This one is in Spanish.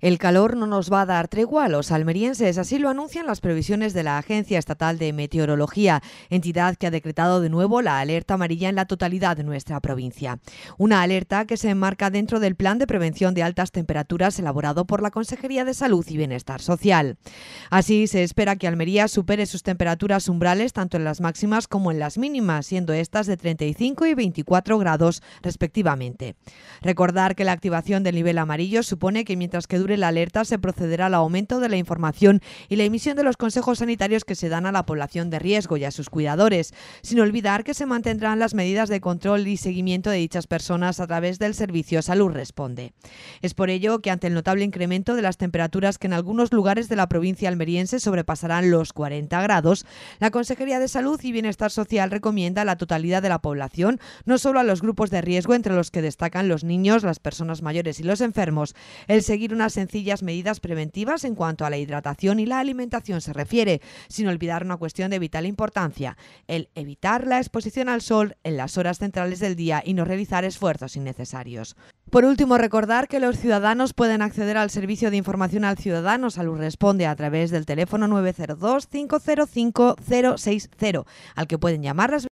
El calor no nos va a dar tregua a los almerienses, así lo anuncian las previsiones de la Agencia Estatal de Meteorología, entidad que ha decretado de nuevo la alerta amarilla en la totalidad de nuestra provincia. Una alerta que se enmarca dentro del Plan de Prevención de Altas Temperaturas elaborado por la Consejería de Salud y Bienestar Social. Así, se espera que Almería supere sus temperaturas umbrales tanto en las máximas como en las mínimas, siendo estas de 35 y 24 grados respectivamente. Recordar que la activación del nivel amarillo supone que mientras que la alerta se procederá al aumento de la información y la emisión de los consejos sanitarios que se dan a la población de riesgo y a sus cuidadores, sin olvidar que se mantendrán las medidas de control y seguimiento de dichas personas a través del servicio Salud Responde. Es por ello que ante el notable incremento de las temperaturas que en algunos lugares de la provincia almeriense sobrepasarán los 40 grados, la Consejería de Salud y Bienestar Social recomienda a la totalidad de la población, no solo a los grupos de riesgo entre los que destacan los niños, las personas mayores y los enfermos, el seguir unas sencillas medidas preventivas en cuanto a la hidratación y la alimentación se refiere, sin olvidar una cuestión de vital importancia, el evitar la exposición al sol en las horas centrales del día y no realizar esfuerzos innecesarios. Por último, recordar que los ciudadanos pueden acceder al servicio de información al ciudadano Salud Responde a través del teléfono 902 505 060, al que pueden llamar las